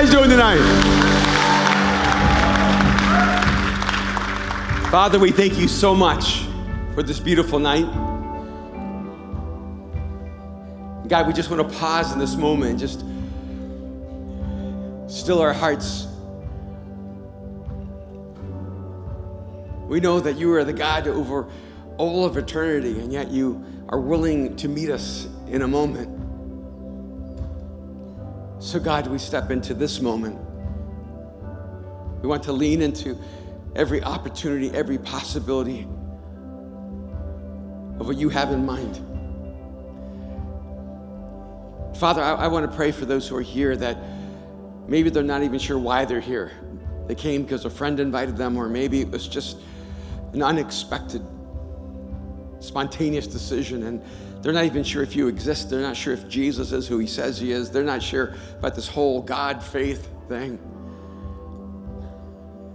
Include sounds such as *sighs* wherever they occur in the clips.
guys doing tonight? Father, we thank you so much for this beautiful night. God, we just want to pause in this moment just still our hearts. We know that you are the God over all of eternity, and yet you are willing to meet us in a moment. So, God, we step into this moment. We want to lean into every opportunity, every possibility of what you have in mind. Father, I, I want to pray for those who are here that maybe they're not even sure why they're here. They came because a friend invited them, or maybe it was just an unexpected, spontaneous decision, and they're not even sure if you exist. They're not sure if Jesus is who he says he is. They're not sure about this whole God faith thing.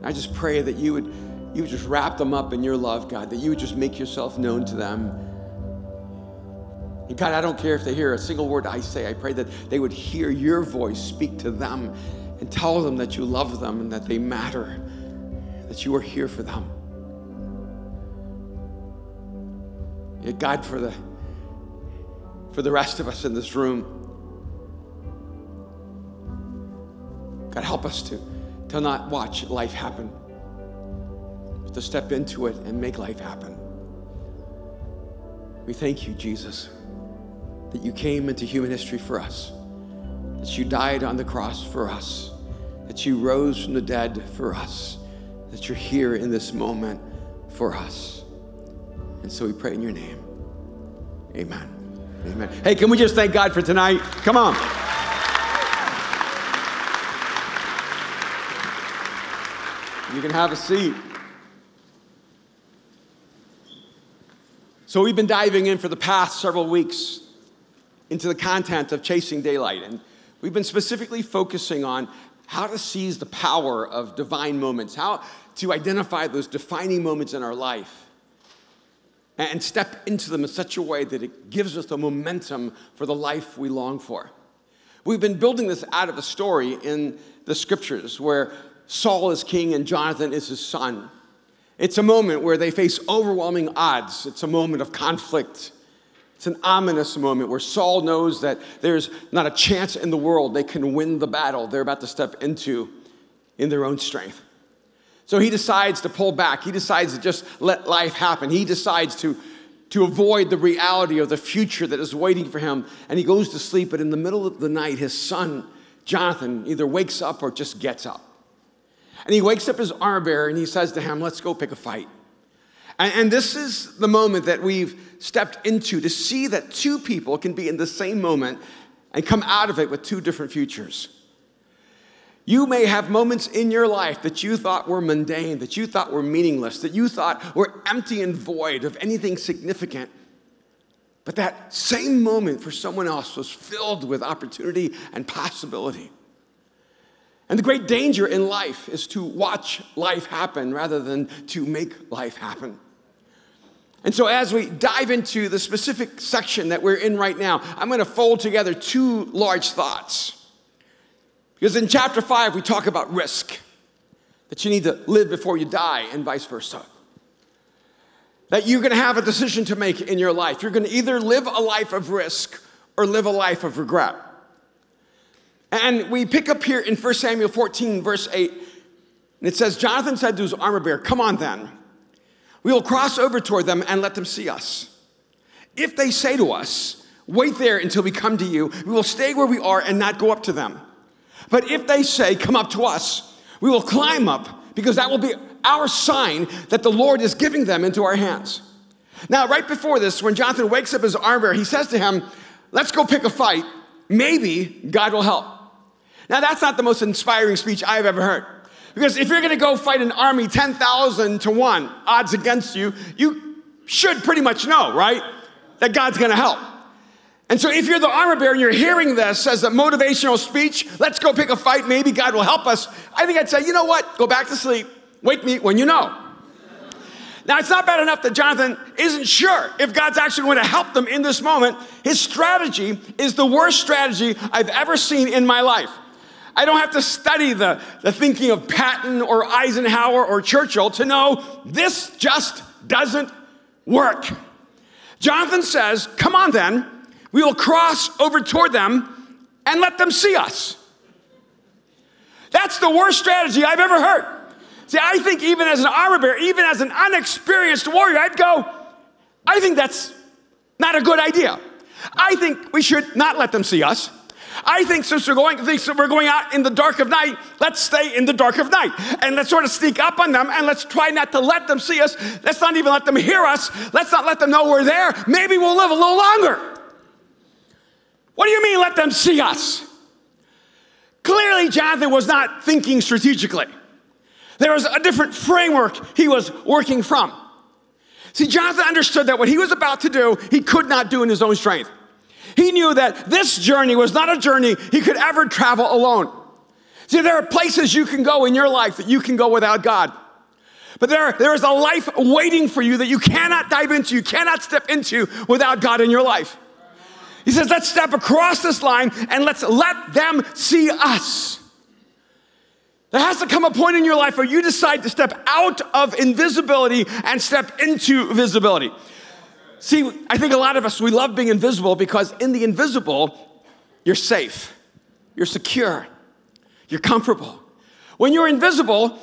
I just pray that you would, you would just wrap them up in your love, God, that you would just make yourself known to them and God, I don't care if they hear a single word I say. I pray that they would hear your voice speak to them and tell them that you love them and that they matter, that you are here for them. God, for the, for the rest of us in this room, God, help us to, to not watch life happen, but to step into it and make life happen. We thank you, Jesus that you came into human history for us, that you died on the cross for us, that you rose from the dead for us, that you're here in this moment for us. And so we pray in your name. Amen. Amen. Hey, can we just thank God for tonight? Come on. You can have a seat. So, we've been diving in for the past several weeks into the content of Chasing Daylight. And we've been specifically focusing on how to seize the power of divine moments, how to identify those defining moments in our life and step into them in such a way that it gives us the momentum for the life we long for. We've been building this out of a story in the scriptures where Saul is king and Jonathan is his son. It's a moment where they face overwhelming odds. It's a moment of conflict it's an ominous moment where Saul knows that there's not a chance in the world they can win the battle they're about to step into in their own strength. So he decides to pull back. He decides to just let life happen. He decides to, to avoid the reality of the future that is waiting for him. And he goes to sleep, but in the middle of the night, his son, Jonathan, either wakes up or just gets up. And he wakes up his armor bearer and he says to him, Let's go pick a fight. And, and this is the moment that we've stepped into to see that two people can be in the same moment and come out of it with two different futures. You may have moments in your life that you thought were mundane, that you thought were meaningless, that you thought were empty and void of anything significant. But that same moment for someone else was filled with opportunity and possibility. And the great danger in life is to watch life happen rather than to make life happen. And so, as we dive into the specific section that we're in right now, I'm going to fold together two large thoughts. Because in chapter five, we talk about risk, that you need to live before you die, and vice versa. That you're going to have a decision to make in your life. You're going to either live a life of risk or live a life of regret. And we pick up here in 1 Samuel 14, verse 8, and it says, Jonathan said to his armor bearer, Come on then. We will cross over toward them and let them see us. If they say to us, Wait there until we come to you, we will stay where we are and not go up to them. But if they say, Come up to us, we will climb up because that will be our sign that the Lord is giving them into our hands. Now, right before this, when Jonathan wakes up his armor, he says to him, Let's go pick a fight. Maybe God will help. Now, that's not the most inspiring speech I've ever heard. Because if you're going to go fight an army 10,000 to 1 odds against you, you should pretty much know, right? That God's going to help. And so if you're the armor bearer and you're hearing this as a motivational speech, let's go pick a fight, maybe God will help us. I think I'd say, you know what? Go back to sleep. Wake me when you know. Now, it's not bad enough that Jonathan isn't sure if God's actually going to help them in this moment. His strategy is the worst strategy I've ever seen in my life. I don't have to study the, the thinking of Patton or Eisenhower or Churchill to know this just doesn't work. Jonathan says, Come on then, we will cross over toward them and let them see us. That's the worst strategy I've ever heard. See, I think even as an armor bearer, even as an unexperienced warrior, I'd go, I think that's not a good idea. I think we should not let them see us. I think since we're going, since we're going out in the dark of night, let's stay in the dark of night. And let's sort of sneak up on them and let's try not to let them see us. Let's not even let them hear us. Let's not let them know we're there. Maybe we'll live a little longer. What do you mean, let them see us? Clearly, Jonathan was not thinking strategically. There was a different framework he was working from. See, Jonathan understood that what he was about to do, he could not do in his own strength. He knew that this journey was not a journey he could ever travel alone. See, there are places you can go in your life that you can go without God. But there, there is a life waiting for you that you cannot dive into, you cannot step into without God in your life. He says, let's step across this line and let's let them see us. There has to come a point in your life where you decide to step out of invisibility and step into visibility. See, I think a lot of us, we love being invisible because in the invisible, you're safe, you're secure, you're comfortable. When you're invisible,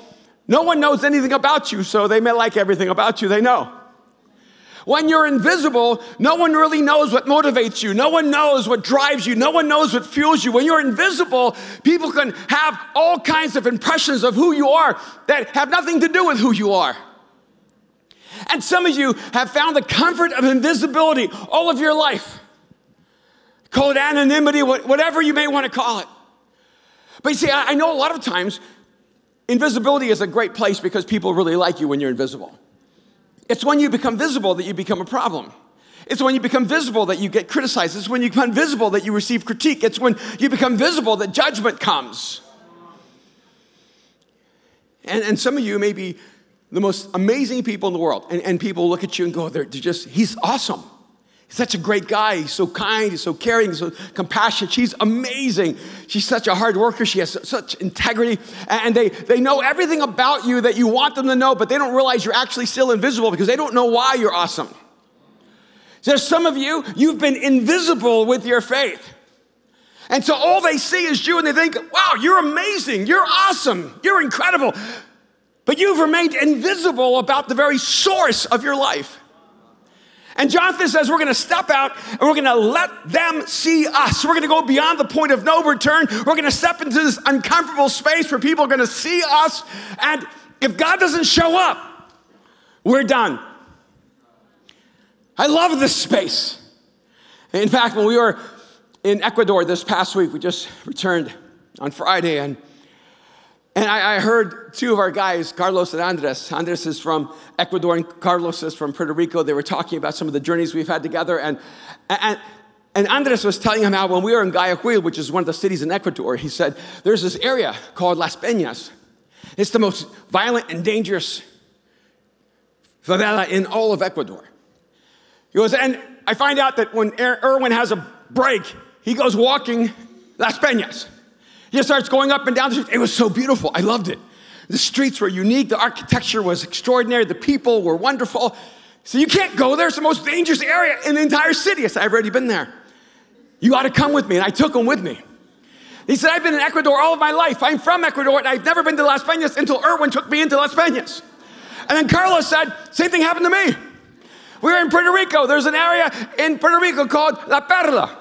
no one knows anything about you, so they may like everything about you they know. When you're invisible, no one really knows what motivates you. No one knows what drives you. No one knows what fuels you. When you're invisible, people can have all kinds of impressions of who you are that have nothing to do with who you are. And some of you have found the comfort of invisibility all of your life. Call it anonymity, whatever you may want to call it. But you see, I know a lot of times invisibility is a great place because people really like you when you're invisible. It's when you become visible that you become a problem. It's when you become visible that you get criticized. It's when you become visible that you receive critique. It's when you become visible that judgment comes. And, and some of you may be the most amazing people in the world. And, and people look at you and go, they're, they're just, he's awesome. He's such a great guy. He's so kind. He's so caring. He's so compassionate. She's amazing. She's such a hard worker. She has such integrity. And they, they know everything about you that you want them to know, but they don't realize you're actually still invisible because they don't know why you're awesome. There's some of you, you've been invisible with your faith. And so all they see is you and they think, wow, you're amazing. You're awesome. You're incredible. But you've remained invisible about the very source of your life. And Jonathan says, We're gonna step out and we're gonna let them see us. We're gonna go beyond the point of no return. We're gonna step into this uncomfortable space where people are gonna see us. And if God doesn't show up, we're done. I love this space. In fact, when we were in Ecuador this past week, we just returned on Friday, and and I, I, heard two of our guys, Carlos and Andres. Andres is from Ecuador and Carlos is from Puerto Rico. They were talking about some of the journeys we've had together. And, and, and Andres was telling him how when we were in Guayaquil, which is one of the cities in Ecuador, he said, there's this area called Las Peñas. It's the most violent and dangerous favela in all of Ecuador. He goes, and I find out that when er-, Erwin has a break, he goes walking Las Peñas. Just starts going up and down the street. It was so beautiful. I loved it. The streets were unique. The architecture was extraordinary. The people were wonderful. So you can't go there. It's the most dangerous area in the entire city. I said, I've already been there. You ought to come with me. And I took him with me. He said, I've been in Ecuador all of my life. I'm from Ecuador and I've never been to Las Peñas until Erwin took me into Las Peñas. And then Carlos said, same thing happened to me. We were in Puerto Rico. There's an area in Puerto Rico called La Perla.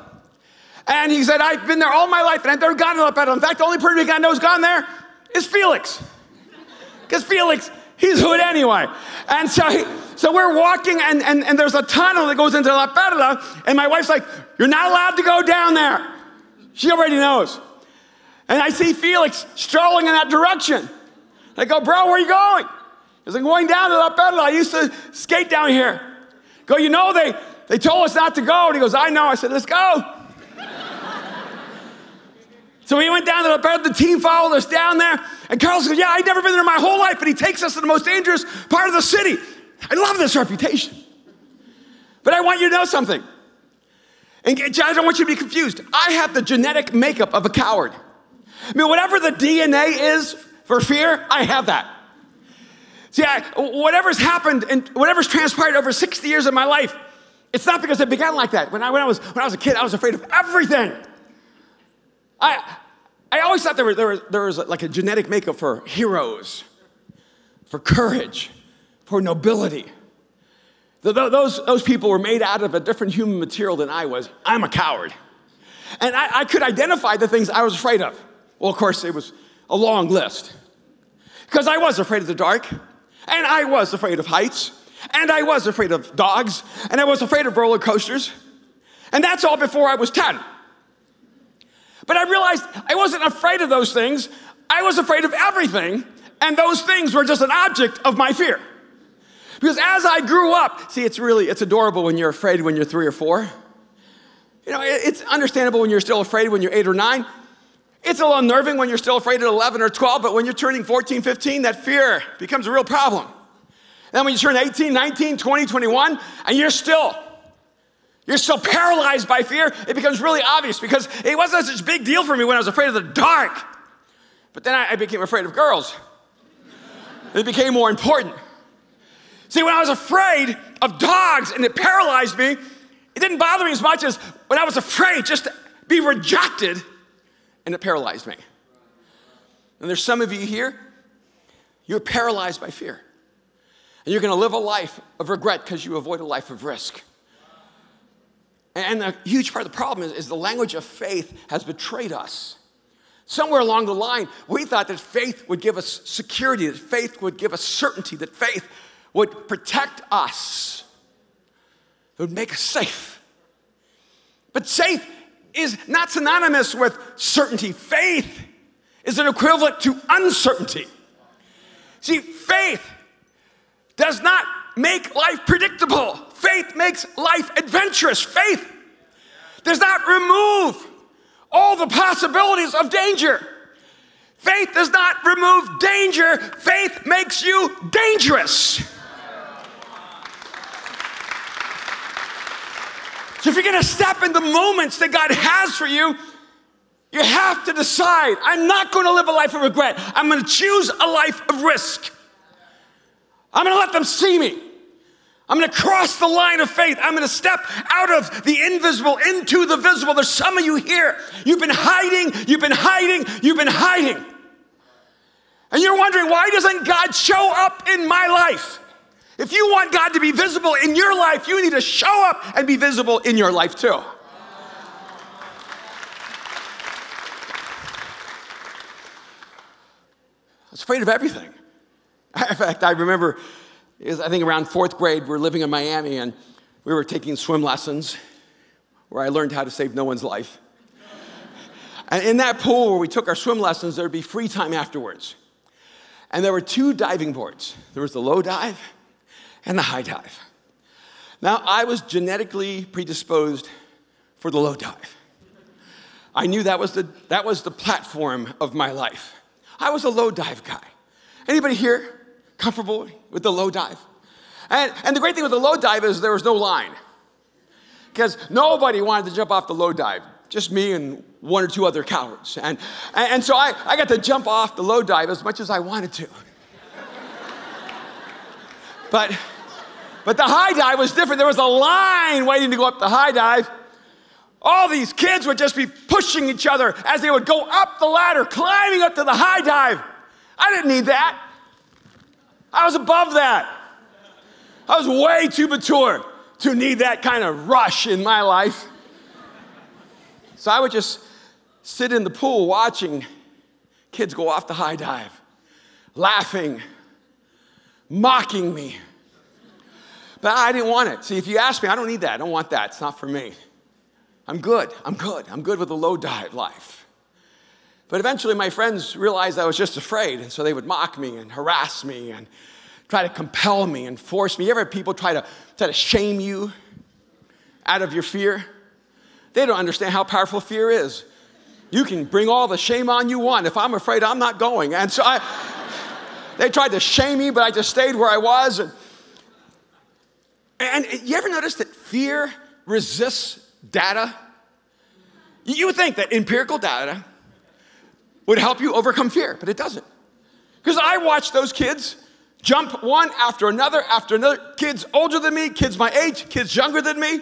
And he said, I've been there all my life and I've never gotten to La Perla. In fact, the only Puerto Rican I know who's gone there is Felix. Because Felix, he's hood anyway. And so, he, so we're walking and, and, and there's a tunnel that goes into La Perla. And my wife's like, You're not allowed to go down there. She already knows. And I see Felix strolling in that direction. I go, Bro, where are you going? He's like, Going down to La Perla. I used to skate down here. Go, You know, they, they told us not to go. And he goes, I know. I said, Let's go. So we went down to the, the team followed us down there. And Carlos goes, Yeah, I've never been there my whole life, but he takes us to the most dangerous part of the city. I love this reputation. But I want you to know something. And I don't want you to be confused. I have the genetic makeup of a coward. I mean, whatever the DNA is for fear, I have that. See, I, whatever's happened and whatever's transpired over 60 years of my life, it's not because it began like that. When I, when I, was, when I was a kid, I was afraid of everything. I, I always thought there was, there, was, there was like a genetic makeup for heroes, for courage, for nobility. Those, those people were made out of a different human material than I was. I'm a coward. And I, I could identify the things I was afraid of. Well, of course, it was a long list. Because I was afraid of the dark, and I was afraid of heights, and I was afraid of dogs, and I was afraid of roller coasters. And that's all before I was 10. But I realized I wasn't afraid of those things, I was afraid of everything, and those things were just an object of my fear. Because as I grew up, see, it's really, it's adorable when you're afraid when you're three or four. You know, it's understandable when you're still afraid when you're eight or nine. It's a little unnerving when you're still afraid at 11 or 12, but when you're turning 14, 15, that fear becomes a real problem. And Then when you turn 18, 19, 20, 21, and you're still, you're still paralyzed by fear, it becomes really obvious because it wasn't such a big deal for me when I was afraid of the dark. But then I, I became afraid of girls. it became more important. See, when I was afraid of dogs and it paralyzed me, it didn't bother me as much as when I was afraid just to be rejected and it paralyzed me. And there's some of you here, you're paralyzed by fear. And you're gonna live a life of regret because you avoid a life of risk. And a huge part of the problem is, is the language of faith has betrayed us. Somewhere along the line, we thought that faith would give us security, that faith would give us certainty, that faith would protect us, it would make us safe. But safe is not synonymous with certainty. Faith is an equivalent to uncertainty. See, faith does not make life predictable. Faith makes life adventurous. Faith does not remove all the possibilities of danger. Faith does not remove danger, faith makes you dangerous. So if you're gonna step in the moments that God has for you, you have to decide I'm not gonna live a life of regret. I'm gonna choose a life of risk. I'm gonna let them see me. I'm gonna cross the line of faith. I'm gonna step out of the invisible into the visible. There's some of you here. You've been hiding, you've been hiding, you've been hiding. And you're wondering, why doesn't God show up in my life? If you want God to be visible in your life, you need to show up and be visible in your life too. I was afraid of everything. *laughs* In fact, I remember, I think around fourth grade, we were living in Miami and we were taking swim lessons where I learned how to save no one's life. And in that pool where we took our swim lessons, there'd be free time afterwards. And there were two diving boards. There was the low dive and the high dive. Now, I was genetically predisposed for the low dive. I knew that was the, that was the platform of my life. I was a low dive guy. Anybody here comfortable with the low dive? And, and the great thing with the low dive is there was no line. Because nobody wanted to jump off the low dive, just me and one or two other cowards. And, and, and so I, I got to jump off the low dive as much as I wanted to. But, but the high dive was different. There was a line waiting to go up the high dive. All these kids would just be pushing each other as they would go up the ladder, climbing up to the high dive. I didn't need that. I was above that. I was way too mature to need that kind of rush in my life. So I would just sit in the pool watching kids go off the high dive, laughing, mocking me. But I didn't want it. See, if you ask me, I don't need that. I don't want that. It's not for me. I'm good. I'm good. I'm good with the low dive life. But eventually, my friends realized I was just afraid, and so they would mock me and harass me and try to compel me and force me. You ever have people try to, try to shame you out of your fear? They don't understand how powerful fear is. You can bring all the shame on you want. If I'm afraid, I'm not going. And so I, they tried to shame me, but I just stayed where I was. And, and you ever notice that fear resists data? You would think that empirical data would help you overcome fear, but it doesn't. Because I watch those kids jump one after another after another. Kids older than me, kids my age, kids younger than me,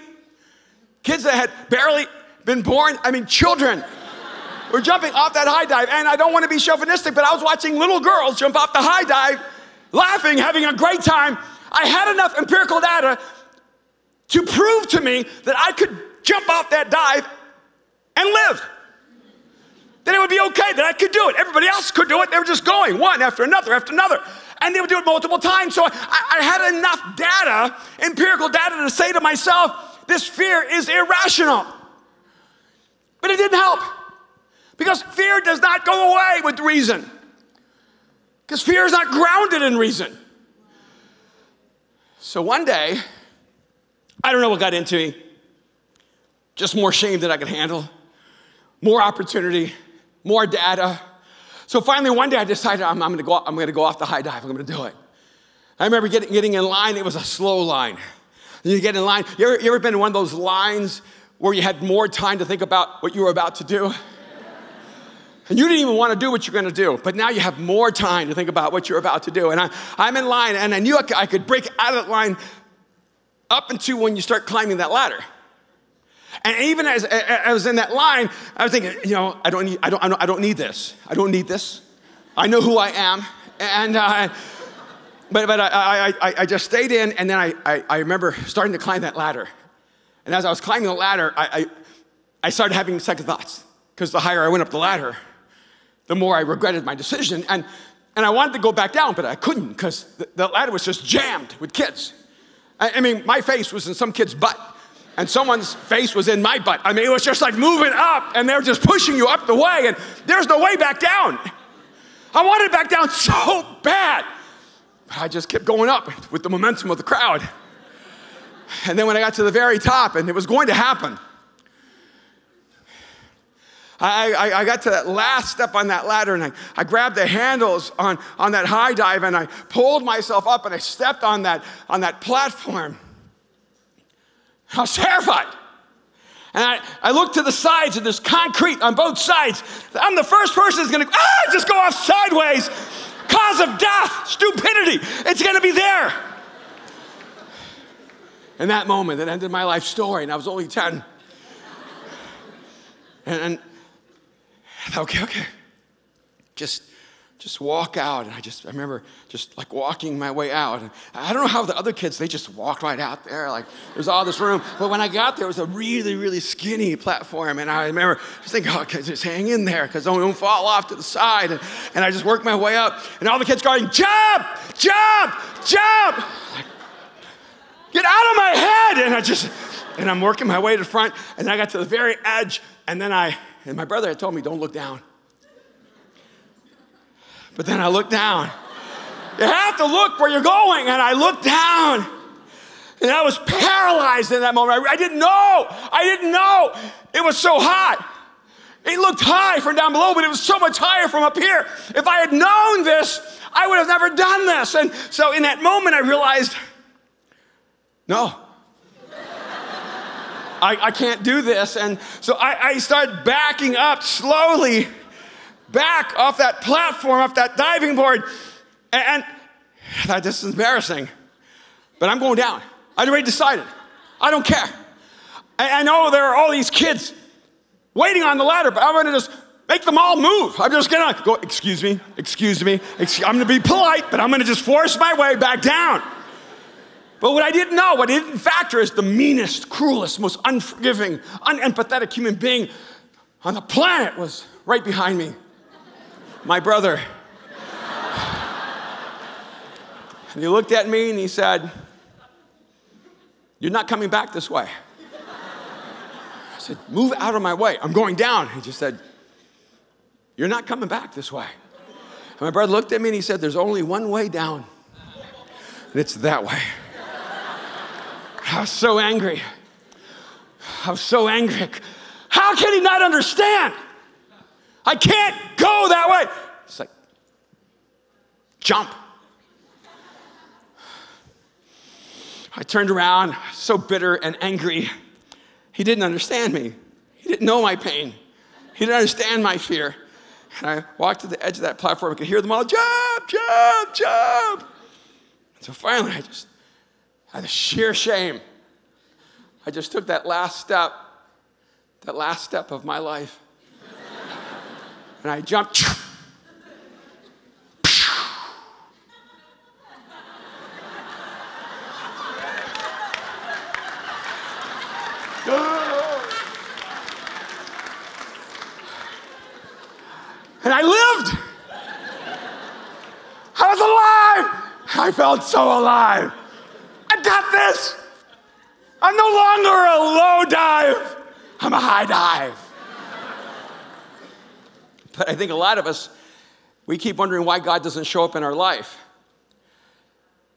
kids that had barely been born. I mean, children *laughs* were jumping off that high dive. And I don't want to be chauvinistic, but I was watching little girls jump off the high dive, laughing, having a great time. I had enough empirical data to prove to me that I could jump off that dive and live. That it would be okay, that I could do it. Everybody else could do it. They were just going one after another after another. And they would do it multiple times. So I, I had enough data, empirical data, to say to myself, this fear is irrational. But it didn't help. Because fear does not go away with reason. Because fear is not grounded in reason. So one day, I don't know what got into me. Just more shame than I could handle, more opportunity, more data. So finally, one day I decided I'm, I'm, gonna, go, I'm gonna go off the high dive, I'm gonna do it. I remember getting, getting in line, it was a slow line. You get in line, you ever, you ever been in one of those lines where you had more time to think about what you were about to do? And you didn't even want to do what you're going to do, but now you have more time to think about what you're about to do. And I, I'm in line, and I knew I could break out of that line up into when you start climbing that ladder. And even as I was in that line, I was thinking, you know, I don't need, I don't, I don't, I don't need this. I don't need this. I know who I am. And, uh, but, but I, I, I, just stayed in, and then I, I, I remember starting to climb that ladder. And as I was climbing the ladder, I, I, I started having second thoughts because the higher I went up the ladder, the more I regretted my decision. And, and I wanted to go back down, but I couldn't because the, the ladder was just jammed with kids. I, I mean, my face was in some kid's butt and someone's face was in my butt. I mean, it was just like moving up, and they're just pushing you up the way, and there's no way back down. I wanted back down so bad. But I just kept going up with the momentum of the crowd. And then when I got to the very top, and it was going to happen, I, I, I, got to that last step on that ladder and I, I grabbed the handles on, on that high dive and I pulled myself up and I stepped on that, on that platform. I was terrified. And I, I looked to the sides and there's concrete on both sides. I'm the first person that's gonna ah, just go off sideways. Cause of death, stupidity. It's gonna be there. In that moment, that ended my life story, and I was only 10. And, and okay, okay. Just, just walk out. And I just, I remember just like walking my way out. And I don't know how the other kids, they just walked right out there. Like there's all this room. But when I got there, it was a really, really skinny platform. And I remember just thinking, oh, just hang in there because I don't fall off to the side. And, and I just worked my way up. And all the kids going, jump, jump, jump. Like, Get out of my head. And I just, and I'm working my way to the front. And I got to the very edge. And then I, and my brother had told me, don't look down. But then I looked down. You have to look where you're going. And I looked down. And I was paralyzed in that moment. I didn't know. I didn't know. It was so hot. It looked high from down below, but it was so much higher from up here. If I had known this, I would have never done this. And so in that moment, I realized no, *laughs* I, I can't do this. And so I, I started backing up slowly, back off that platform, off that diving board. And, thought, this is embarrassing. But I'm going down. I'd already decided. I don't care. I, I know there are all these kids waiting on the ladder, but I'm going to just make them all move. I'm just going to go, excuse me, excuse me. Excuse, I'm going to be polite, but I'm going to just force my way back down. But what I didn't know, what I didn't factor is the meanest, cruelest, most unforgiving, unempathetic human being on the planet was right behind me. My brother. And he looked at me and he said, You're not coming back this way. I said, Move out of my way. I'm going down. He just said, You're not coming back this way. And my brother looked at me and he said, There's only one way down, and it's that way. I was so angry. I was so angry. How can he not understand? I can't go that way. It's like, jump. I turned around, so bitter and angry. He didn't understand me. He didn't know my pain. He didn't understand my fear. And I walked to the edge of that platform. I could hear them all jump, jump, jump. And so finally, I just had a sheer shame. I just took that last step, that last step of my life. And I jumped. *laughs* And I lived. I was alive. I felt so alive. I got this. I'm no longer a low dive, I'm a high dive. But I think a lot of us, we keep wondering why God doesn't show up in our life.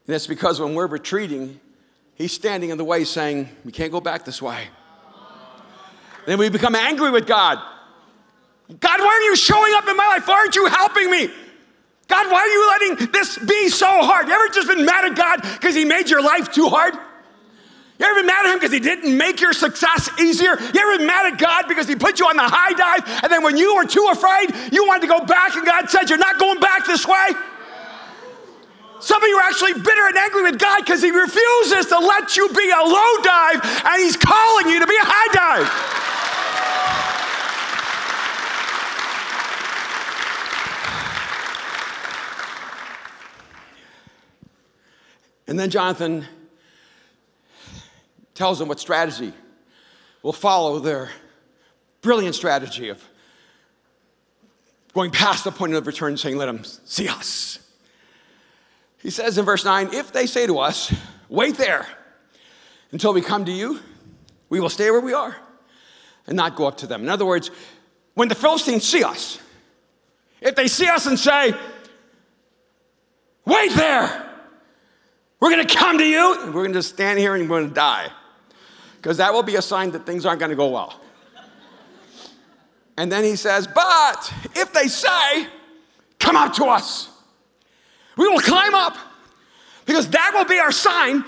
And it's because when we're retreating, He's standing in the way saying, We can't go back this way. Then we become angry with God. God, why are you showing up in my life? Why aren't you helping me? God, why are you letting this be so hard? You ever just been mad at God because He made your life too hard? You ever mad at Him because He didn't make your success easier? You ever mad at God because He put you on the high dive and then when you were too afraid, you wanted to go back and God said, You're not going back this way? Some of you are actually bitter and angry with God because He refuses to let you be a low dive and He's calling you to be a high dive. And then Jonathan tells them what strategy will follow their brilliant strategy of going past the point of return, saying, Let them see us. He says in verse 9, If they say to us, Wait there until we come to you, we will stay where we are and not go up to them. In other words, when the Philistines see us, if they see us and say, Wait there, we're going to come to you, and we're going to just stand here and we're going to die. Because that will be a sign that things aren't going to go well. And then he says, But if they say, Come up to us, we will climb up, because that will be our sign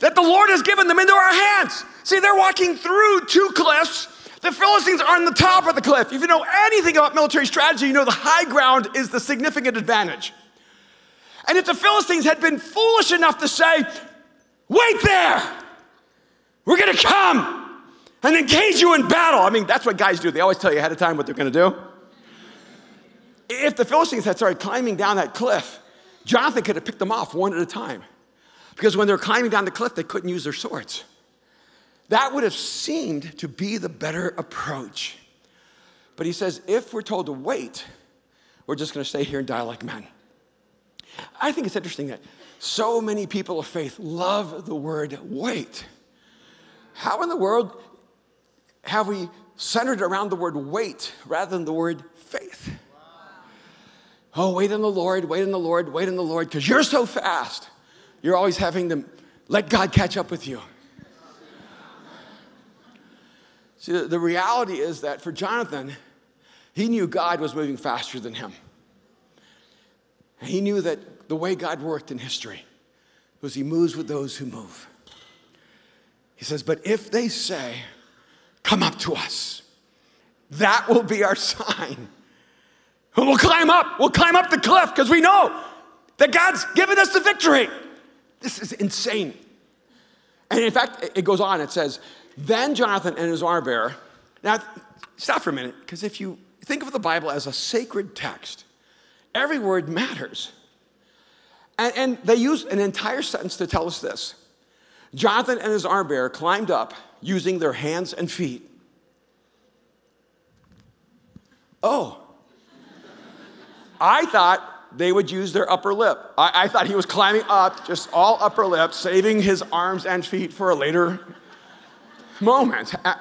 that the Lord has given them into our hands. See, they're walking through two cliffs. The Philistines are on the top of the cliff. If you know anything about military strategy, you know the high ground is the significant advantage. And if the Philistines had been foolish enough to say, Wait there, we're gonna come and engage you in battle. I mean, that's what guys do. They always tell you ahead of time what they're gonna do. If the Philistines had started climbing down that cliff, Jonathan could have picked them off one at a time. Because when they're climbing down the cliff, they couldn't use their swords. That would have seemed to be the better approach. But he says, if we're told to wait, we're just gonna stay here and die like men. I think it's interesting that so many people of faith love the word wait. How in the world have we centered around the word wait rather than the word faith? Oh, wait in the Lord, wait in the Lord, wait in the Lord, because you're so fast. You're always having to let God catch up with you. See, the reality is that for Jonathan, he knew God was moving faster than him. He knew that the way God worked in history was He moves with those who move. He says, But if they say, Come up to us, that will be our sign. And we'll climb up. We'll climb up the cliff because we know that God's given us the victory. This is insane. And in fact, it goes on. It says, Then Jonathan and his armor bearer. Now, stop for a minute, because if you think of the Bible as a sacred text, Every word matters. And, and, they use an entire sentence to tell us this Jonathan and his arm bearer climbed up using their hands and feet. Oh, I thought they would use their upper lip. I, I thought he was climbing up, just all upper lip, saving his arms and feet for a later moment. Uh,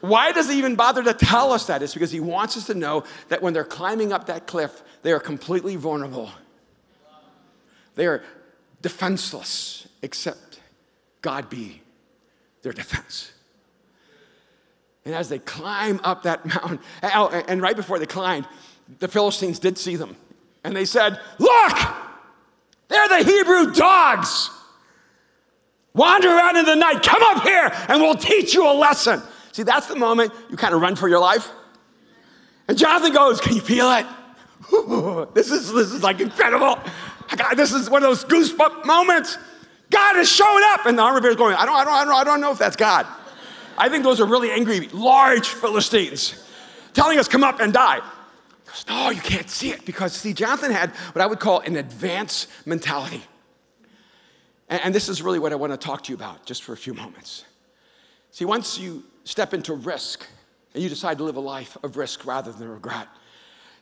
why does he even bother to tell us that? It's because he wants us to know that when they're climbing up that cliff, they are completely vulnerable. They are defenseless, except God be their defense. And as they climb up that *laughs* mountain, and right before they climbed, the Philistines did see them. And they said, Look, they're the Hebrew dogs. Wander around in the night. Come up here and we'll teach you a lesson. See, that's the moment you kind of run for your life. And Jonathan goes, Can you feel it? *laughs* this is this is like incredible. This is one of those goosebump moments. God has shown up, and the armor bearer is going. I don't, I don't, I don't, I don't know if that's God. I think those are really angry, large Philistines telling us, "Come up and die." Goes, "No, you can't see it because see, Jonathan had what I would call an advance mentality." And, and this is really what I want to talk to you about just for a few moments. See, once you step into risk and you decide to live a life of risk rather than regret,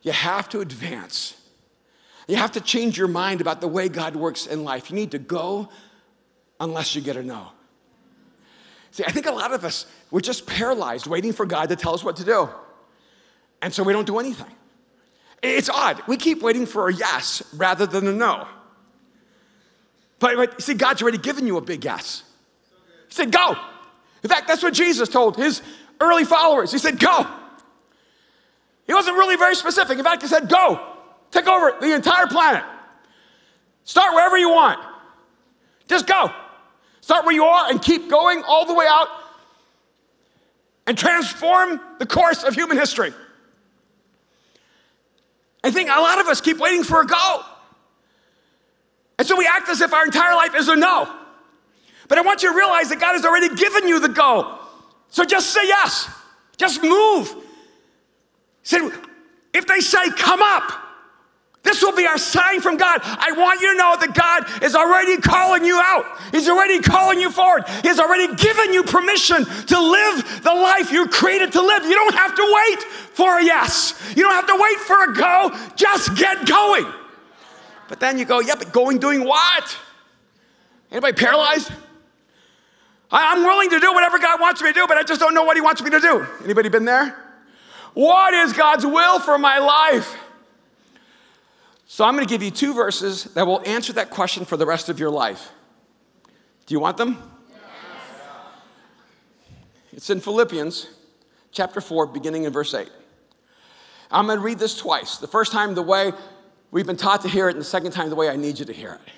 you have to advance. You have to change your mind about the way God works in life. You need to go unless you get a no. See, I think a lot of us, we're just paralyzed waiting for God to tell us what to do. And so we don't do anything. It's odd. We keep waiting for a yes rather than a no. But, but see, God's already given you a big yes. He said, go. In fact, that's what Jesus told his early followers. He said, go. He wasn't really very specific. In fact, he said, go. Take over the entire planet. Start wherever you want. Just go. Start where you are and keep going all the way out and transform the course of human history. I think a lot of us keep waiting for a go. And so we act as if our entire life is a no. But I want you to realize that God has already given you the go. So just say yes. Just move. Say, if they say, come up, this will be our sign from God. I want you to know that God is already calling you out. He's already calling you forward. He's already given you permission to live the life you're created to live. You don't have to wait for a yes. You don't have to wait for a go. Just get going. But then you go, yeah, but going doing what? Anybody paralyzed? I'm willing to do whatever God wants me to do, but I just don't know what He wants me to do. Anybody been there? What is God's will for my life? So I'm going to give you two verses that will answer that question for the rest of your life. Do you want them? It's in Philippians chapter 4, beginning in verse 8. I'm going to read this twice. The first time, the way We've been taught to hear it, and the second time, the way I need you to hear it.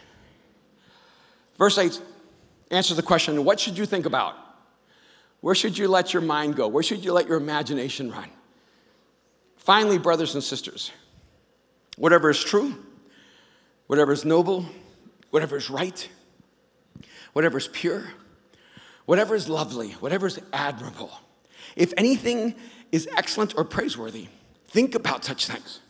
Verse 8 answers the question what should you think about? Where should you let your mind go? Where should you let your imagination run? Finally, brothers and sisters, whatever is true, whatever is noble, whatever is right, whatever is pure, whatever is lovely, whatever is admirable, if anything is excellent or praiseworthy, think about such things.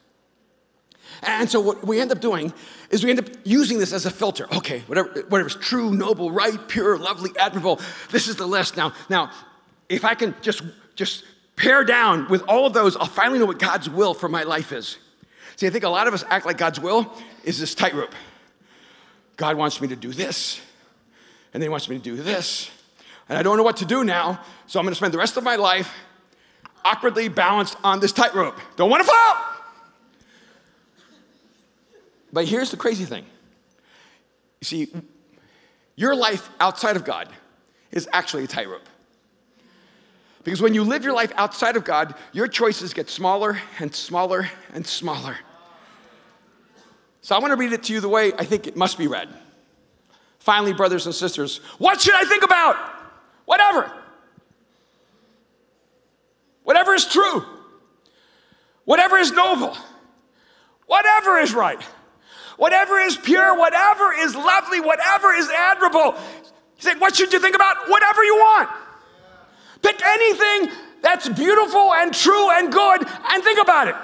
And so what we end up doing is we end up using this as a filter. Okay, whatever, whatever's true, noble, right, pure, lovely, admirable, this is the list. Now, now, if I can just, just pare down with all of those, I'll finally know what God's will for my life is. See, I think a lot of us act like God's will is this tightrope. God wants me to do this, and then He wants me to do this, and I don't know what to do now, so I'm gonna spend the rest of my life awkwardly balanced on this tightrope. Don't wanna fall! But here's the crazy thing you see, your life outside of God is actually a tightrope. Because when you live your life outside of God, your choices get smaller and smaller and smaller. So I want to read it to you the way I think it must be read. Finally, brothers and sisters, what should I think about? Whatever. Whatever is true. Whatever is noble. Whatever is right whatever is pure, whatever is lovely, whatever is admirable. He said, What should you think about? Whatever you want. Pick anything that's beautiful and true and good and think about it.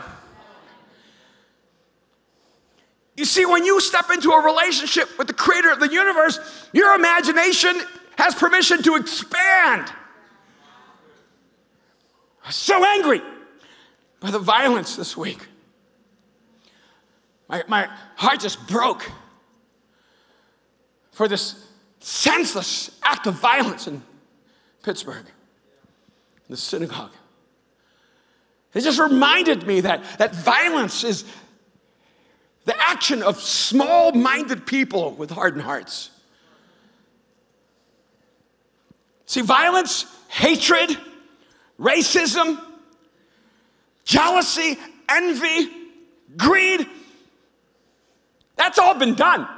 You see, when you step into a relationship with the creator of the universe, your imagination has permission to expand. I was so angry by the violence this week. My, my heart just broke for this senseless act of violence in Pittsburgh, the synagogue. It just reminded me that, that violence is the action of small minded people with hardened hearts. See, violence, hatred, racism, jealousy, envy, greed, that's all been done.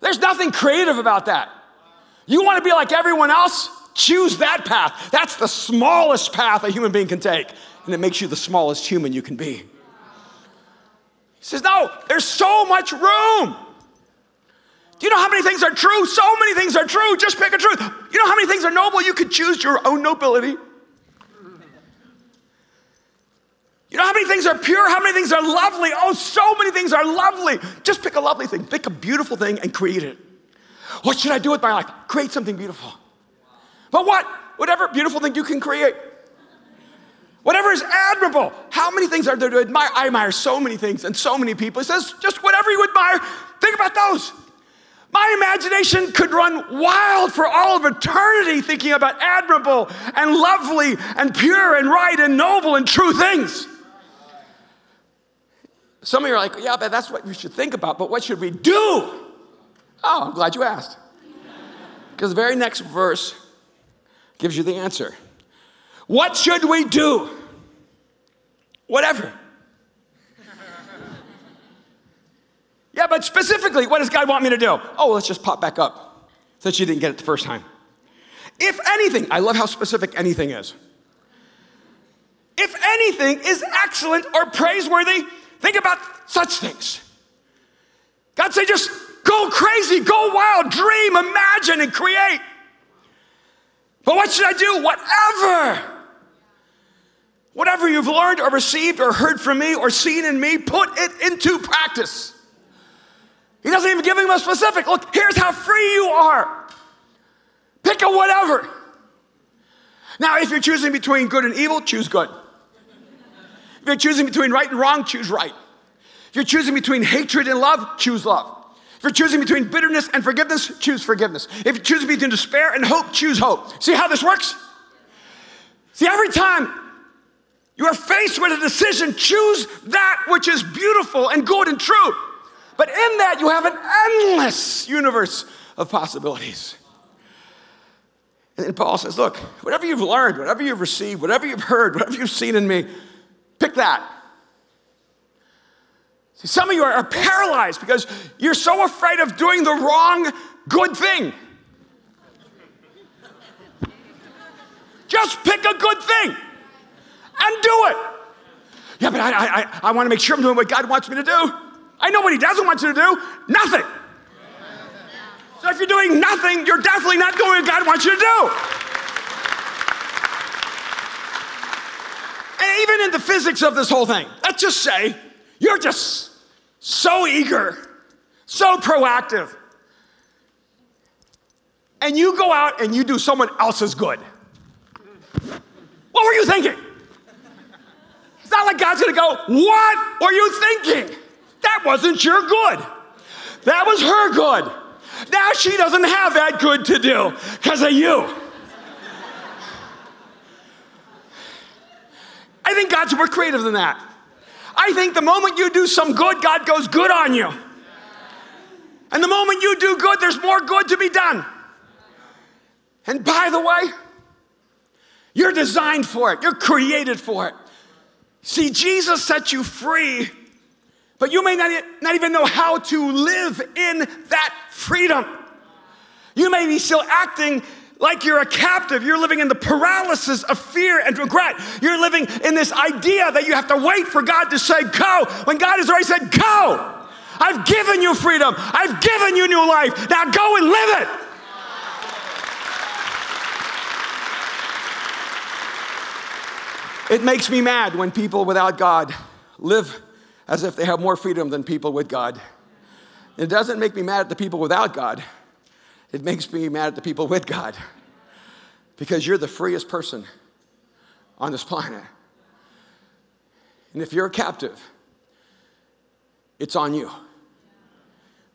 There's nothing creative about that. You want to be like everyone else? Choose that path. That's the smallest path a human being can take, and it makes you the smallest human you can be. He says, No, there's so much room. Do you know how many things are true? So many things are true. Just pick a truth. You know how many things are noble? You could choose your own nobility. You know how many things are pure? How many things are lovely? Oh, so many things are lovely. Just pick a lovely thing, pick a beautiful thing and create it. What should I do with my life? Create something beautiful. But what? Whatever beautiful thing you can create. Whatever is admirable. How many things are there to admire? I admire so many things and so many people. Says, just whatever you admire, think about those. My imagination could run wild for all of eternity thinking about admirable and lovely and pure and right and noble and true things. Some of you are like, yeah, but that's what we should think about, but what should we do? Oh, I'm glad you asked. Because the very next verse gives you the answer. What should we do? Whatever. *laughs* yeah, but specifically, what does God want me to do? Oh, let's just pop back up since you didn't get it the first time. If anything, I love how specific anything is. If anything is excellent or praiseworthy, think about such things. God said, just go crazy, go wild, dream, imagine, and create. But what should I do? Whatever. Whatever you've learned or received or heard from me or seen in me, put it into practice. He doesn't even give him a specific. Look, here's how free you are. Pick a whatever. Now, if you're choosing between good and evil, choose good. If you're choosing between right and wrong, choose right. If you're choosing between hatred and love, choose love. If you're choosing between bitterness and forgiveness, choose forgiveness. If you're choosing between despair and hope, choose hope. See how this works? See, every time you are faced with a decision, choose that which is beautiful and good and true. But in that, you have an endless universe of possibilities. And then Paul says, Look, whatever you've learned, whatever you've received, whatever you've heard, whatever you've seen in me, pick that. See, some of you are paralyzed because you're so afraid of doing the wrong good thing. Just pick a good thing and do it. Yeah, but I, I, I want to make sure I'm doing what God wants me to do. I know what He doesn't want you to do nothing. So if you're doing nothing, you're definitely not doing what God wants you to do. And even in the physics of this whole thing, let's just say you're just so eager, so proactive, and you go out and you do someone else's good. What were you thinking? It's not like God's gonna go, What were you thinking? That wasn't your good. That was her good. Now she doesn't have that good to do because of you. I think God's more creative than that. I think the moment you do some good, God goes good on you. And the moment you do good, there's more good to be done. And by the way, you're designed for it, you're created for it. See, Jesus set you free, but you may not, not even know how to live in that freedom. You may be still acting like you're a captive. You're living in the paralysis of fear and regret. You're living in this idea that you have to wait for God to say go when God has already said go. I've given you freedom. I've given you new life. Now go and live it. It makes me mad when people without God live as if they have more freedom than people with God. It doesn't make me mad at the people without God. It makes me mad at the people with God because you're the freest person on this planet. And if you're a captive, it's on you.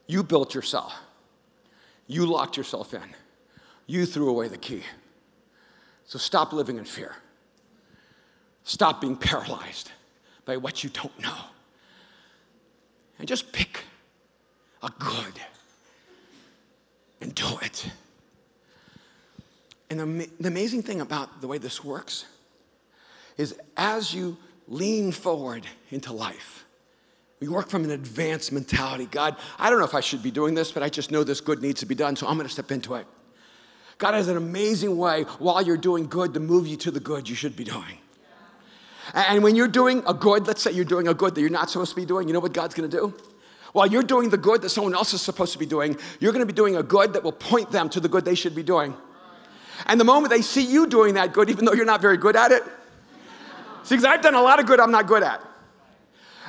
You built yourself, you locked yourself in, you threw away the key. So stop living in fear. Stop being paralyzed by what you don't know. And just pick a good and do it. And the, the amazing thing about the way this works is as you lean forward into life, we work from an advanced mentality. God, I don't know if I should be doing this, but I just know this good needs to be done, so I'm going to step into it. God has an amazing way while you're doing good to move you to the good you should be doing. And when you're doing a good, let's say you're doing a good that you're not supposed to be doing, you know what God's gonna do? While you're doing the good that someone else is supposed to be doing, you're gonna be doing a good that will point them to the good they should be doing. And the moment they see you doing that good, even though you're not very good at it, see, because I've done a lot of good I'm not good at.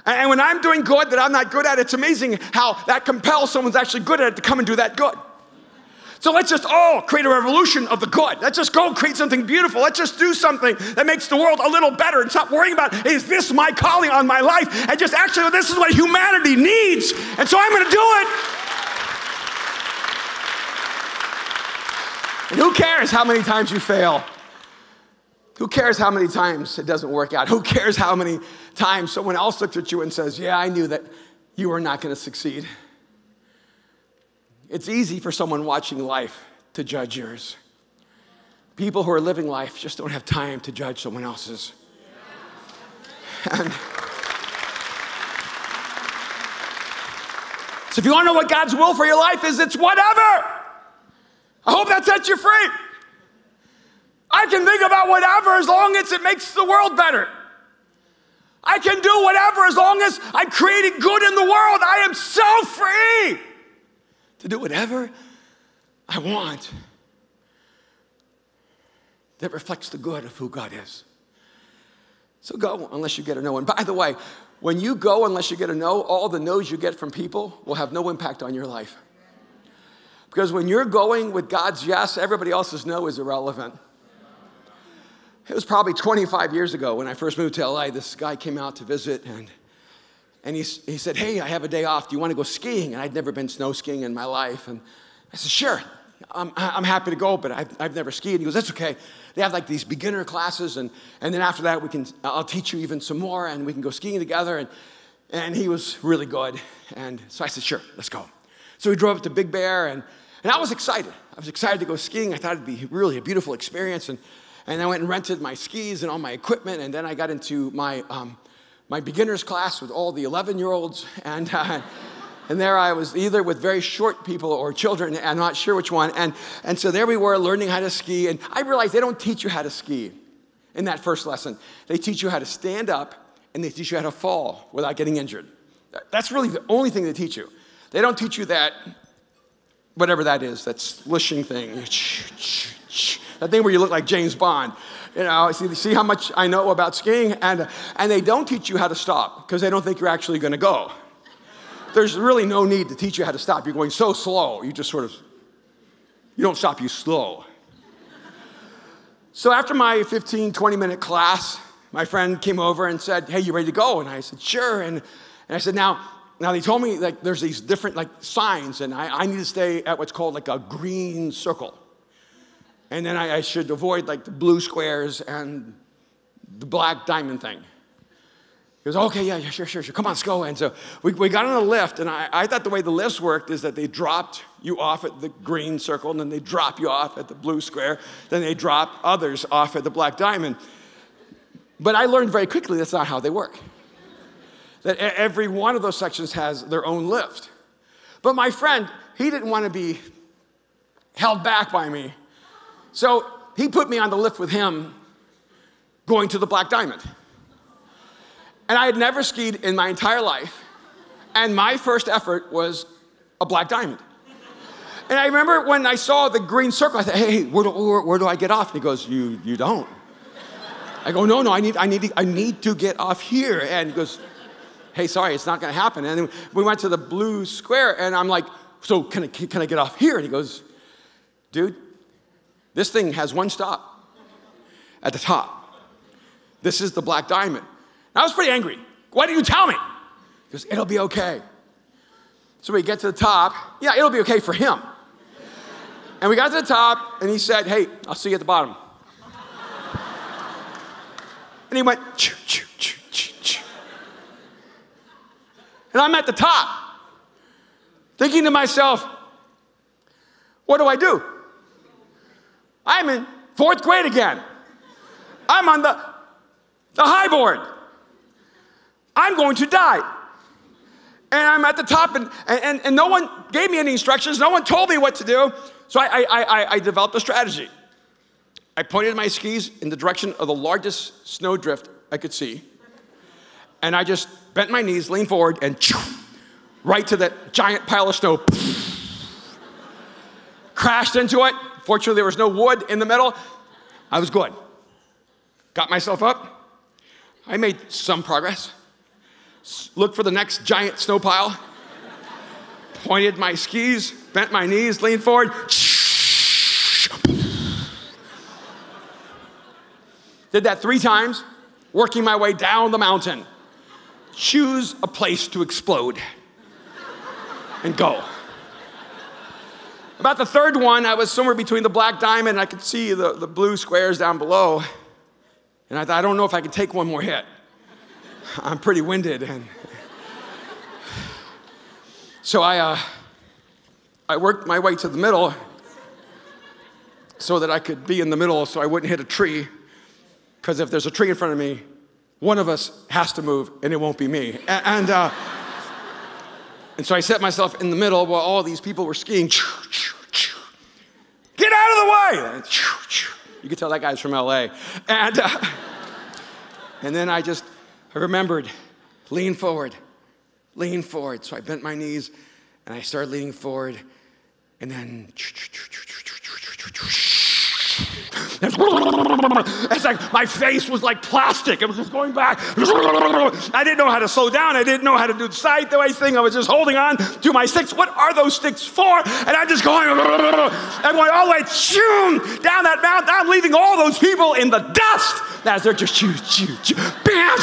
And when I'm doing good that I'm not good at, it's amazing how that compels someone's actually good at it to come and do that good. So let's just all create a revolution of the good. Let's just go create something beautiful. Let's just do something that makes the world a little better and stop worrying about is this my calling on my life? And just actually, this is what humanity needs. And so I'm going to do it. And who cares how many times you fail? Who cares how many times it doesn't work out? Who cares how many times someone else looks at you and says, Yeah, I knew that you were not going to succeed? It's easy for someone watching life to judge yours. People who are living life just don't have time to judge someone else's. And so, if you want to know what God's will for your life is, it's whatever. I hope that sets you free. I can think about whatever as long as it makes the world better. I can do whatever as long as I created good in the world. I am so free to do whatever I want that reflects the good of who God is. So go unless you get a no. And by the way, when you go unless you get a no, all the no's you get from people will have no impact on your life. Because when you're going with God's yes, everybody else's no is irrelevant. It was probably 25 years ago when I first moved to LA. This guy came out to visit and, and he, he said, Hey, I have a day off. Do you want to go skiing? And I'd never been snow skiing in my life. And I said, Sure, I'm, I'm happy to go, but I've, I've never skied. And He goes, That's okay. They have like these beginner classes, and, and then after that, we can, I'll teach you even some more, and we can go skiing together. And, and he was really good. And so I said, Sure, let's go. So we drove up to Big Bear, and and I was excited. I was excited to go skiing. I thought it'd be really a beautiful experience. And, and I went and rented my skis and all my equipment. And then I got into my, um, my beginner's class with all the 11 year olds. And, uh, and there I was either with very short people or children. I'm not sure which one. And, and so there we were learning how to ski. And I realized they don't teach you how to ski in that first lesson. They teach you how to stand up and they teach you how to fall without getting injured. That's really the only thing they teach you. They don't teach you that whatever that is, that slushing thing. That thing where you look like James Bond. You know, see, see how much I know about skiing? And, and they don't teach you how to stop because they don't think you're actually going to go. There's really no need to teach you how to stop. You're going so slow, you just sort of, you don't stop, you slow. So after my 15, 20 minute class, my friend came over and said, Hey, you ready to go? And I said, Sure. And, and I said, Now, now they told me like there's these different like signs, and I, I need to stay at what's called like a green circle. And then I, I should avoid like the blue squares and the black diamond thing. He goes, okay, yeah, yeah, sure, sure, sure. Come on, let's go. And so we, we got on a lift, and I, I thought the way the lifts worked is that they dropped you off at the green circle, and then they drop you off at the blue square, then they drop others off at the black diamond. But I learned very quickly that's not how they work that every one of those sections has their own lift. But my friend, he didn't want to be held back by me. So he put me on the lift with him going to the Black Diamond. And I had never skied in my entire life. And my first effort was a Black Diamond. And I remember when I saw the green circle, I said, hey, where do, where, where do I get off? And he goes, you, you don't. I go, no, no, I need, I, need to, I need to get off here. And he goes, hey, sorry, it's not going to happen. And we went to the blue square, and I'm like, so can I, can I get off here? And he goes, dude, this thing has one stop at the top. This is the black diamond. And I was pretty angry. Why didn't you tell me? Goes, it'll be okay. So we get to the top. Yeah, it'll be okay for him. And we got to the top, and he said, hey, I'll see you at the bottom. and he went, choo, choo, choo, choo, choo and I'm at the top, thinking to myself, what do I do? I'm in fourth grade again. I'm on the, the high board. I'm going to die. And I'm at the top, and, and, and no one gave me any instructions. No one told me what to do. So I, I, I, I developed a strategy. I pointed my skis in the direction of the largest snowdrift I could see. And I just bent my knees, leaned forward, and right to that giant pile of snow. Crashed into it. Fortunately, there was no wood in the middle. I was good. Got myself up. I made some progress. Looked for the next giant snow pile. Pointed my skis, bent my knees, leaned forward. Did that three times, working my way down the mountain. Choose a place to explode and go. About the third one, I was somewhere between the black diamond and I could see the, the blue squares down below. And I thought, I don't know if I can take one more hit. *laughs* I'm pretty winded. And *sighs* so I, uh, I worked my way to the middle so that I could be in the middle so I wouldn't hit a tree. Because if there's a tree in front of me, one of us has to move and it won't be me. And, uh, *laughs* and so I set myself in the middle while all these people were skiing. Out of the way! You could tell that guy's from LA. And, uh, and then I just I remembered lean forward, lean forward. So I bent my knees and I started leaning forward. And then it's like my face was like plastic. It was just going back. I didn't know how to slow down. I didn't know how to do the sideways thing. I was just holding on to my sticks. What are those sticks for? And I'm just going, I'm going all the way down that mountain. I'm leaving all those people in the dust as they're just choo, choo, choo, bam.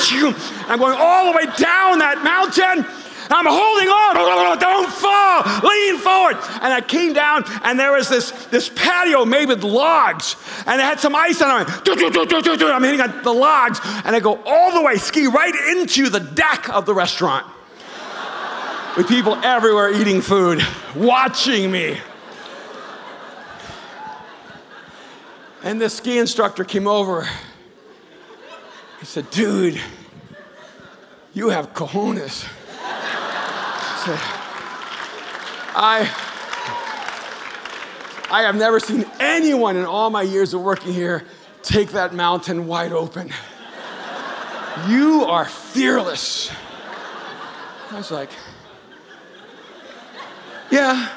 I'm going all the way down that mountain. I'm holding on. Don't fall. Lean forward. And I came down, and there was this, this patio made with logs, and it had some ice on it. I'm hitting on the logs, and I go all the way, ski right into the deck of the restaurant with people everywhere eating food, watching me. And this ski instructor came over. He said, Dude, you have cojones. I, I have never seen anyone in all my years of working here take that mountain wide open. You are fearless. I was like, yeah.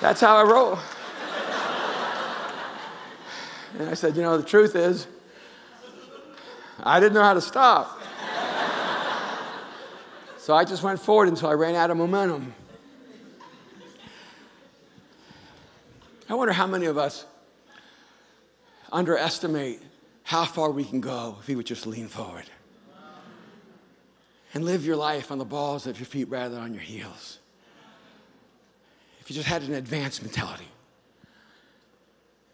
That's how I roll. And I said, you know, the truth is, I didn't know how to stop. so I just went forward until I ran out of momentum. I wonder how many of us underestimate how far we can go if we would just lean forward and live your life on the balls of your feet rather than on your heels. If you just had an advanced mentality.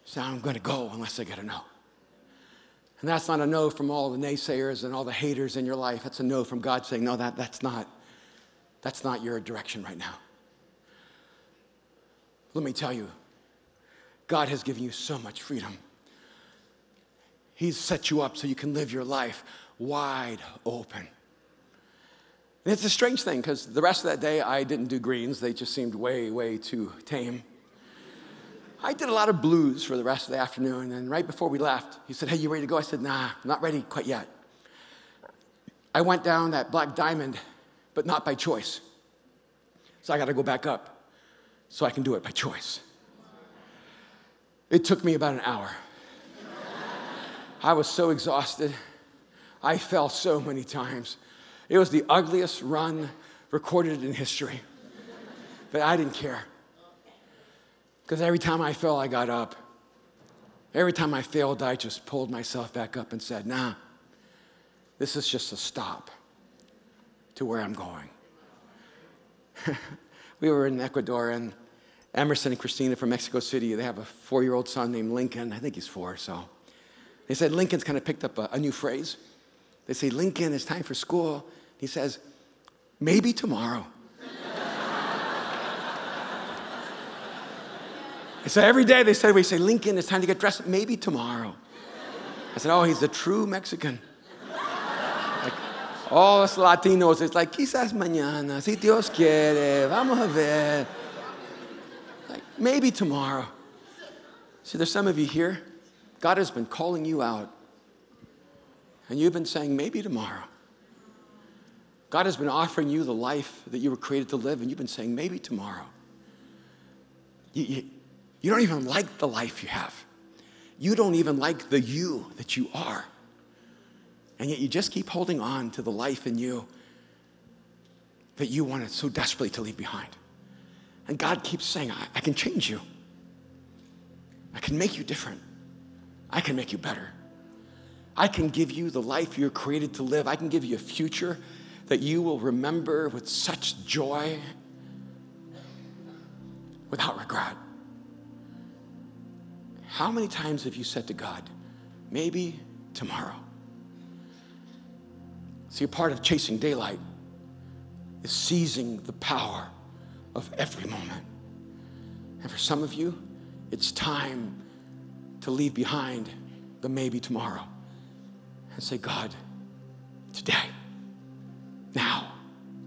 So I'm going to go unless I get a no. And that's not a no from all the naysayers and all the haters in your life. That's a no from God saying, no, that, that's, not, that's not your direction right now. Let me tell you, God has given you so much freedom. He's set you up so you can live your life wide open. And it's a strange thing because the rest of that day I didn't do greens. They just seemed way, way too tame. I did a lot of blues for the rest of the afternoon. And right before we left, he said, Hey, you ready to go? I said, Nah, I'm not ready quite yet. I went down that black diamond, but not by choice. So I got to go back up so I can do it by choice. It took me about an hour. I was so exhausted. I fell so many times. It was the ugliest run recorded in history. But I didn't care. Because every time I fell, I got up. Every time I failed, I just pulled myself back up and said, nah, this is just a stop to where I'm going. *laughs* we were in Ecuador, and Emerson and Christina from Mexico City, they have a four year old son named Lincoln. I think he's four, so. They said Lincoln's kind of picked up a, a new phrase. They say, Lincoln, it's time for school. He says, maybe tomorrow. So every day they said, we say, Lincoln, it's time to get dressed. Maybe tomorrow. I said, oh, he's a true Mexican. Like, all us Latinos, it's like, quizás mañana, si Dios quiere, vamos a ver. Like, maybe tomorrow. See, there's some of you here, God has been calling you out, and you've been saying, maybe tomorrow. God has been offering you the life that you were created to live, and you've been saying, maybe tomorrow. You, you, you don't even like the life you have. You don't even like the you that you are. And yet you just keep holding on to the life in you that you wanted so desperately to leave behind. And God keeps saying, I, I can change you. I can make you different. I can make you better. I can give you the life you're created to live. I can give you a future that you will remember with such joy without regret. How many times have you said to God, maybe tomorrow? See, a part of chasing daylight is seizing the power of every moment. And for some of you, it's time to leave behind the maybe tomorrow and say, God, today, now,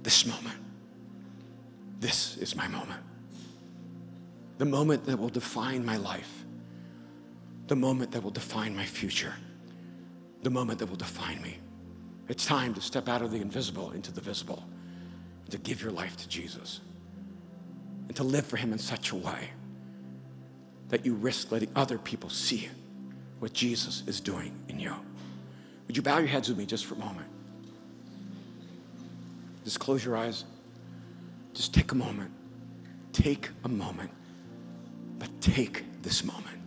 this moment, this is my moment. The moment that will define my life, the moment that will define my future, the moment that will define me. It's time to step out of the invisible into the visible, to give your life to Jesus, and to live for Him in such a way that you risk letting other people see what Jesus is doing in you. Would you bow your heads with me just for a moment? Just close your eyes. Just take a moment. Take a moment. But take this moment.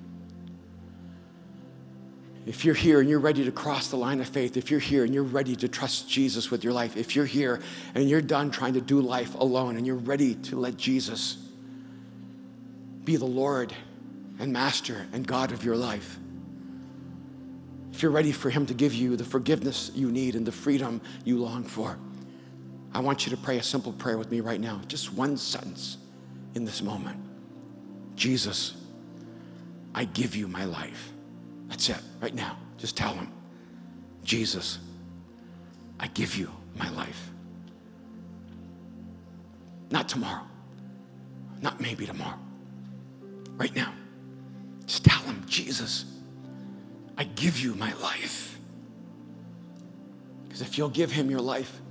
If you're here and you're ready to cross the line of faith, if you're here and you're ready to trust Jesus with your life, if you're here and you're done trying to do life alone and you're ready to let Jesus be the Lord and Master and God of your life, if you're ready for Him to give you the forgiveness you need and the freedom you long for, I want you to pray a simple prayer with me right now. Just one sentence in this moment Jesus, I give you my life. That's it, right now. Just tell him, Jesus, I give you my life. Not tomorrow, not maybe tomorrow, right now. Just tell him, Jesus, I give you my life. Because if you'll give him your life,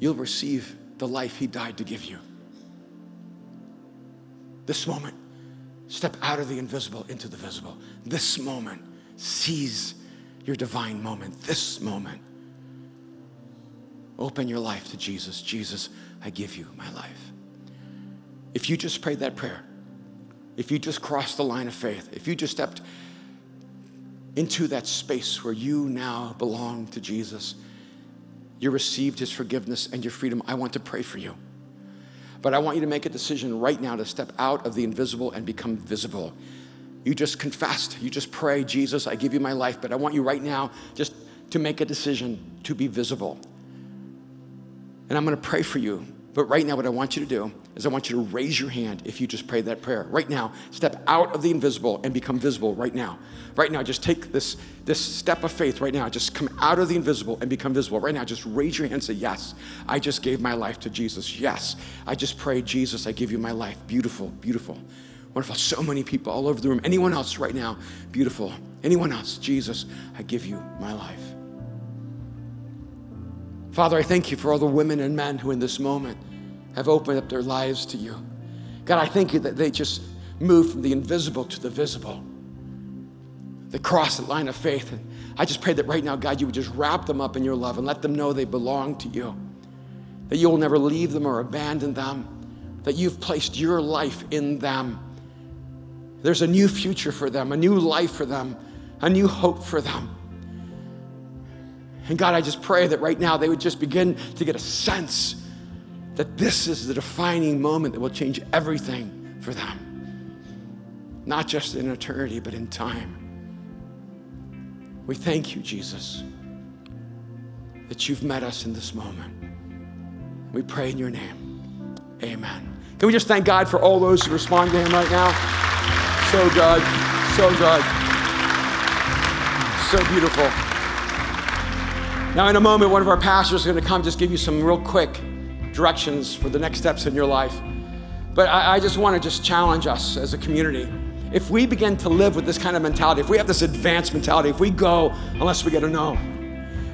you'll receive the life he died to give you. This moment, Step out of the invisible into the visible. This moment, seize your divine moment. This moment. Open your life to Jesus. Jesus, I give you my life. If you just prayed that prayer, if you just crossed the line of faith, if you just stepped into that space where you now belong to Jesus, you received his forgiveness and your freedom, I want to pray for you. But I want you to make a decision right now to step out of the invisible and become visible. You just confessed, you just pray, Jesus, I give you my life, but I want you right now just to make a decision to be visible. And I'm gonna pray for you. But right now, what I want you to do is I want you to raise your hand if you just prayed that prayer. Right now, step out of the invisible and become visible right now. Right now, just take this, this step of faith right now. Just come out of the invisible and become visible. Right now, just raise your hand and say, Yes, I just gave my life to Jesus. Yes, I just prayed, Jesus, I give you my life. Beautiful, beautiful. Wonderful. So many people all over the room. Anyone else right now? Beautiful. Anyone else? Jesus, I give you my life. Father, I thank you for all the women and men who in this moment have opened up their lives to you. God, I thank you that they just moved from the invisible to the visible. They crossed the line of faith. And I just pray that right now, God, you would just wrap them up in your love and let them know they belong to you. That you will never leave them or abandon them. That you've placed your life in them. There's a new future for them, a new life for them, a new hope for them. And God, I just pray that right now they would just begin to get a sense that this is the defining moment that will change everything for them. Not just in eternity, but in time. We thank you, Jesus, that you've met us in this moment. We pray in your name. Amen. Can we just thank God for all those who respond to him right now? So good. So good. So beautiful. Now, in a moment, one of our pastors is going to come just give you some real quick directions for the next steps in your life. But I, I just want to just challenge us as a community. if we begin to live with this kind of mentality, if we have this advanced mentality, if we go unless we get a no,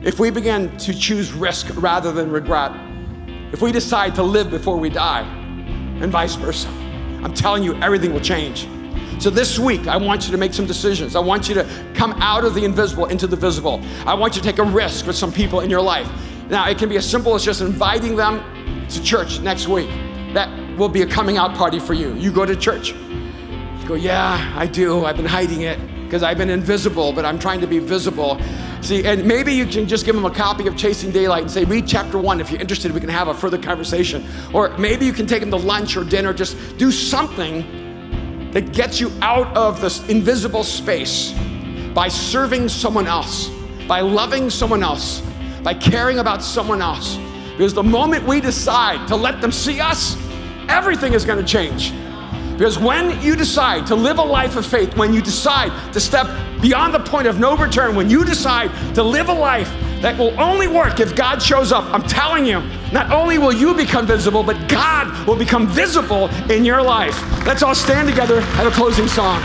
if we begin to choose risk rather than regret, if we decide to live before we die, and vice versa, I'm telling you, everything will change. So this week, I want you to make some decisions. I want you to come out of the invisible into the visible. I want you to take a risk with some people in your life. Now, it can be as simple as just inviting them to church next week. That will be a coming out party for you. You go to church. You go, yeah, I do. I've been hiding it because I've been invisible, but I'm trying to be visible. See, and maybe you can just give them a copy of Chasing Daylight and say, read chapter one. If you're interested, we can have a further conversation. Or maybe you can take them to lunch or dinner, just do something that gets you out of this invisible space by serving someone else, by loving someone else, by caring about someone else. Because the moment we decide to let them see us, everything is going to change. Because when you decide to live a life of faith, when you decide to step beyond the point of no return, when you decide to live a life that will only work if God shows up, I'm telling you, not only will you become visible, but God will become visible in your life. Let's all stand together, have a closing song.